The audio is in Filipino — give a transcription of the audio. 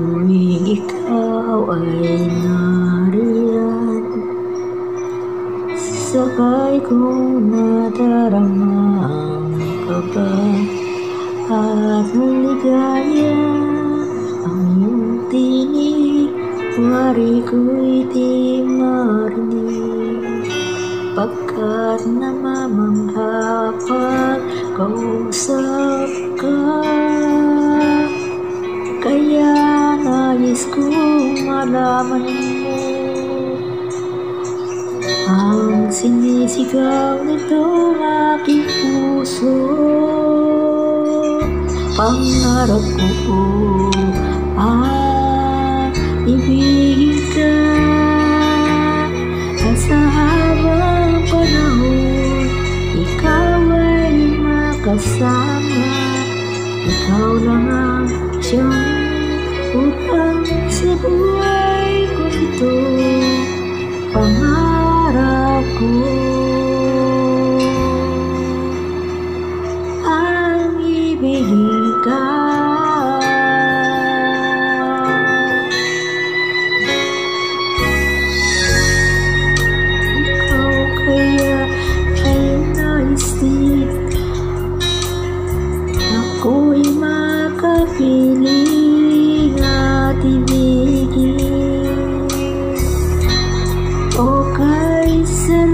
Tuwing ikaw ay nariyan. Sakay kong nadarama ang kaba At maligaya ang iyong tinig Wari ko'y di marinig. Pagkat namamangha malaman mo Ang sinisigaw nitong aking puso. Pangarap ko ah, ibigin ka. At sa habang panahon Ikaw ay makasama. Ikaw lang ang siyang upang sa buhay ko ito place